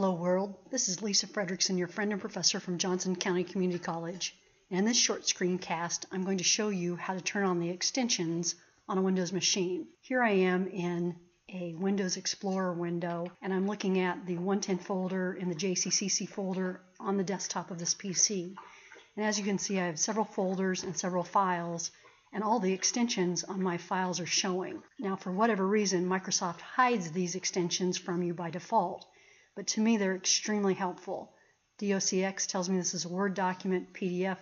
Hello world, this is Lisa Friedrichsen, your friend and professor from Johnson County Community College. In this short screencast, I'm going to show you how to turn on the extensions on a Windows machine. Here I am in a Windows Explorer window, and I'm looking at the 110 folder in the JCCC folder on the desktop of this PC. And as you can see, I have several folders and several files, and all the extensions on my files are showing. Now, for whatever reason, Microsoft hides these extensions from you by default but to me they're extremely helpful. DOCX tells me this is a Word document, PDF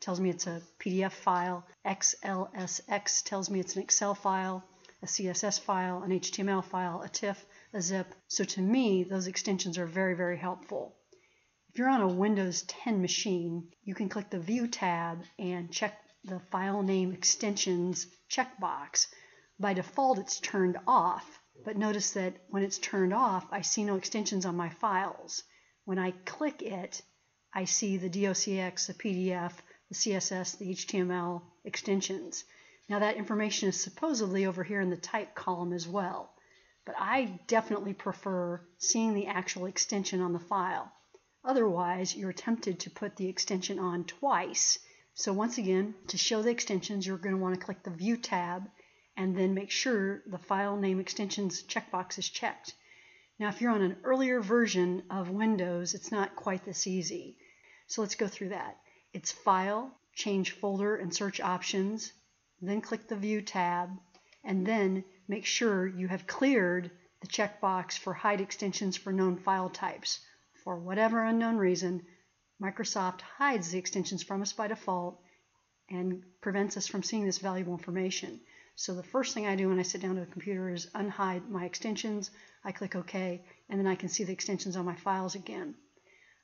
tells me it's a PDF file, XLSX tells me it's an Excel file, a CSS file, an HTML file, a TIFF, a zip. So to me, those extensions are very, very helpful. If you're on a Windows 10 machine, you can click the View tab and check the File Name Extensions checkbox. By default, it's turned off, but notice that when it's turned off, I see no extensions on my files. When I click it, I see the DOCX, the PDF, the CSS, the HTML extensions. Now that information is supposedly over here in the type column as well, but I definitely prefer seeing the actual extension on the file. Otherwise, you're tempted to put the extension on twice. So once again, to show the extensions, you're going to want to click the View tab and then make sure the file name extensions checkbox is checked. Now if you're on an earlier version of Windows, it's not quite this easy. So let's go through that. It's File, change folder and search options, then click the View tab, and then make sure you have cleared the checkbox for hide extensions for known file types. For whatever unknown reason, Microsoft hides the extensions from us by default and prevents us from seeing this valuable information. So the first thing I do when I sit down to the computer is unhide my extensions. I click OK, and then I can see the extensions on my files again.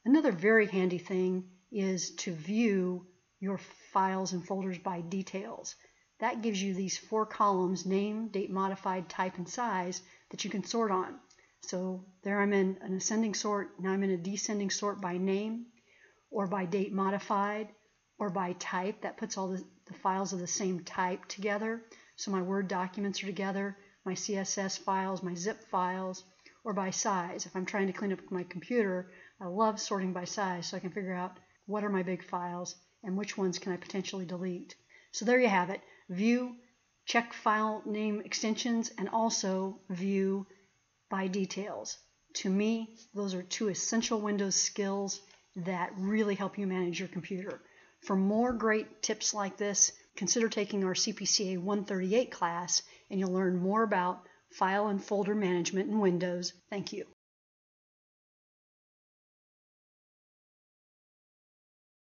Another very handy thing is to view your files and folders by details. That gives you these four columns, name, date modified, type, and size, that you can sort on. So there I'm in an ascending sort, now I'm in a descending sort by name, or by date modified, or by type. That puts all the, the files of the same type together. So my Word documents are together, my CSS files, my zip files, or by size. If I'm trying to clean up my computer, I love sorting by size so I can figure out what are my big files and which ones can I potentially delete. So there you have it. View, check file name extensions, and also view by details. To me, those are two essential Windows skills that really help you manage your computer. For more great tips like this, consider taking our CPCA 138 class and you'll learn more about file and folder management in Windows. Thank you.